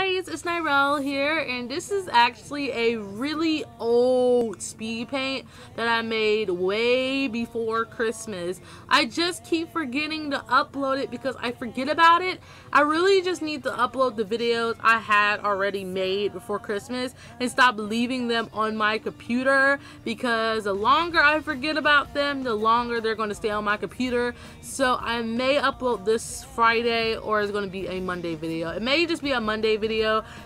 guys, it's Nyrel here, and this is actually a really old speed paint that I made way before Christmas. I just keep forgetting to upload it because I forget about it. I really just need to upload the videos I had already made before Christmas and stop leaving them on my computer because the longer I forget about them, the longer they're going to stay on my computer. So I may upload this Friday or it's going to be a Monday video. It may just be a Monday video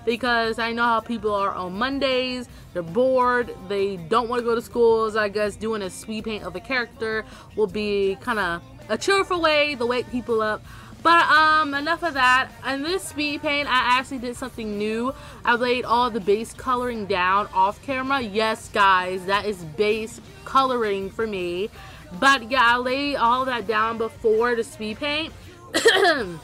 because I know how people are on Mondays. They're bored. They don't want to go to schools. I guess doing a speed paint of a character will be kind of a cheerful way to wake people up. But um, enough of that. In this speed paint, I actually did something new. I laid all the base coloring down off camera. Yes, guys, that is base coloring for me. But yeah, I laid all that down before the speed paint.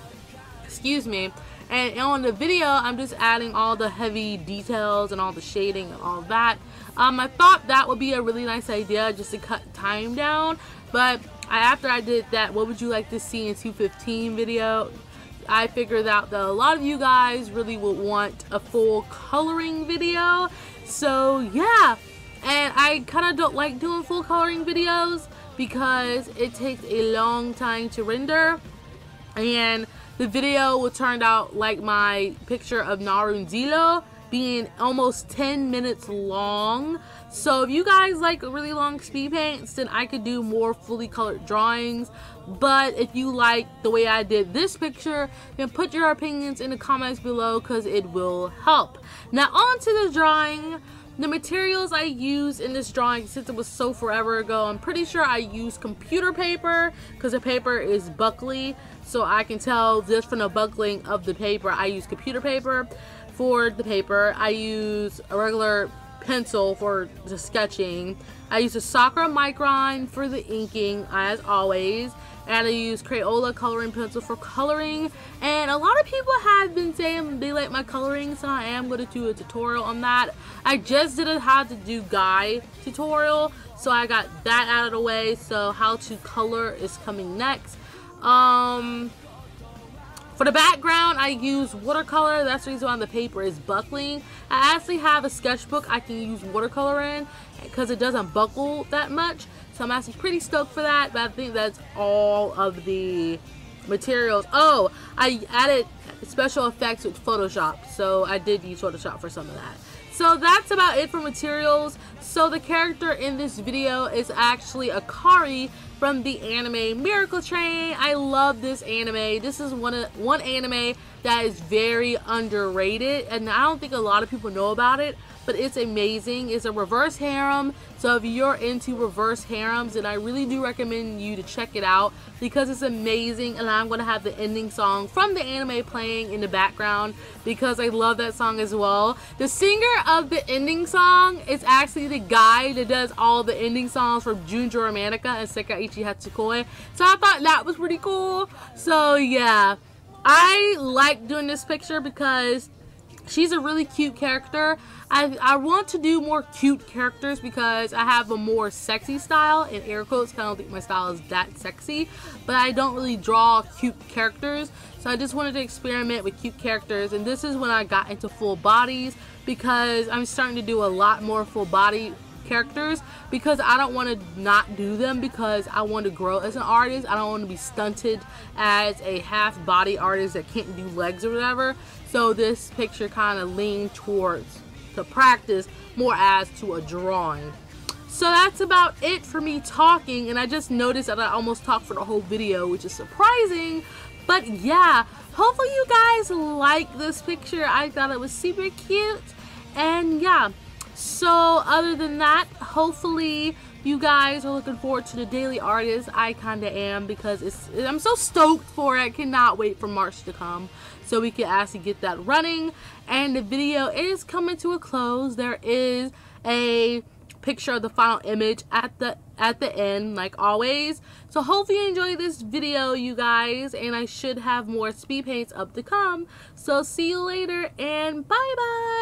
Excuse me. And on the video, I'm just adding all the heavy details and all the shading and all that. Um, I thought that would be a really nice idea just to cut time down. But I, after I did that, what would you like to see in 215 video? I figured out that a lot of you guys really would want a full coloring video. So yeah, and I kind of don't like doing full coloring videos because it takes a long time to render and the video turned out like my picture of Narunzilo being almost 10 minutes long. So if you guys like really long speed paints, then I could do more fully colored drawings. But if you like the way I did this picture, then put your opinions in the comments below because it will help. Now on to the drawing. The materials I used in this drawing, since it was so forever ago, I'm pretty sure I used computer paper because the paper is buckly. So I can tell just from the buckling of the paper, I use computer paper for the paper. I use a regular pencil for the sketching. I use a Sakura Micron for the inking, as always and I use Crayola coloring pencil for coloring and a lot of people have been saying they like my coloring so I am going to do a tutorial on that. I just did a how to do guy tutorial so I got that out of the way so how to color is coming next. Um, for the background, I use watercolor. That's the reason why the paper is buckling. I actually have a sketchbook I can use watercolor in because it doesn't buckle that much. So I'm actually pretty stoked for that, but I think that's all of the materials. Oh, I added special effects with Photoshop, so I did use Photoshop for some of that. So that's about it for materials. So the character in this video is actually Akari from the anime Miracle Train. I love this anime. This is one of one anime that is very underrated and I don't think a lot of people know about it but it's amazing. It's a reverse harem, so if you're into reverse harems, then I really do recommend you to check it out because it's amazing. And I'm going to have the ending song from the anime playing in the background because I love that song as well. The singer of the ending song is actually the guy that does all the ending songs from Junjo Romantica and Sekaiichi Hatsukoi. So I thought that was pretty cool. So yeah, I like doing this picture because she's a really cute character. I, I want to do more cute characters because I have a more sexy style in air quotes. I don't think my style is that sexy, but I don't really draw cute characters. So I just wanted to experiment with cute characters and this is when I got into full bodies because I'm starting to do a lot more full body characters because I don't want to not do them because I want to grow as an artist. I don't want to be stunted as a half body artist that can't do legs or whatever. So this picture kind of leaned towards to practice more as to a drawing. So that's about it for me talking and I just noticed that I almost talked for the whole video which is surprising. But yeah, hopefully you guys like this picture. I thought it was super cute. And yeah, so other than that, hopefully you guys are looking forward to the daily artist. I kind of am because it's I'm so stoked for it. Cannot wait for March to come so we can actually get that running. And the video is coming to a close. There is a picture of the final image at the at the end like always so hopefully you enjoyed this video you guys and I should have more speed paints up to come so see you later and bye bye